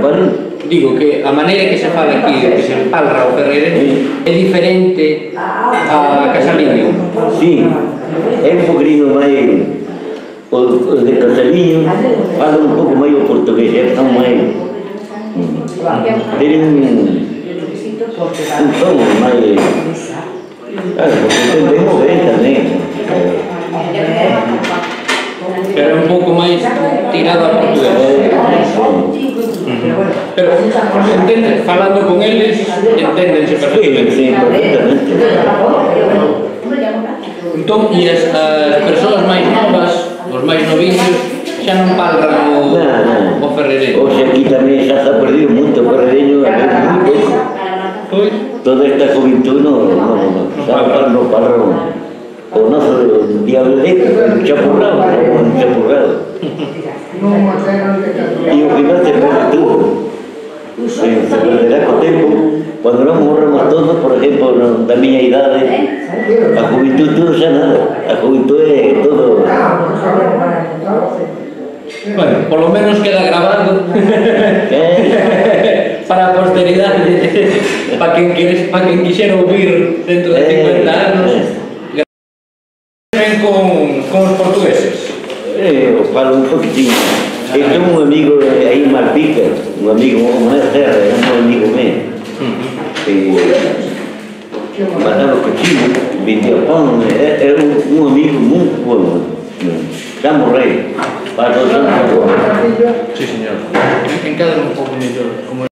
bueno, digo que a maneira que se fala aquí, que se palra o Ferreirense, é diferente a Casaliño. Sí, é un poquinho máis o, o de Casaliño fala un pouco máis o portugués, é tan máis teñen un ton máis claro, porque entendemos ben tamén pero un pouco máis tirado a portugués pero entende, falando con eles entendense perfectamente sí, sí, entón, e as, as persoas máis novas os máis noviños xa non palran o, nah, o ferrereño oxe, aquí tamén xa está perdido moito o ferrereño pois toda esta juventud non no, no, no, no, palran no, palran o noso diablo de xa purgado xa purgado Cuando non morremos todos, por exemplo, no, da miña idade, a juventud non xa nada, a juventud é todo. Bueno, por lo menos queda grabado. ¿Qué? para a posteridade, para quen, queres, para quen quixera ouvir dentro de 50 anos. Ven con, con os portugueses. Eh, falo un poquitinho. Eu tenho un amigo aí en Malpica, un amigo, un é terra, é un amigo meu. E, Manava Coutinho, vendia pão, era um, um amigo muito bom. Já morreu. Faz dois anos agora. Sim, senhor. Encara um pouco melhor.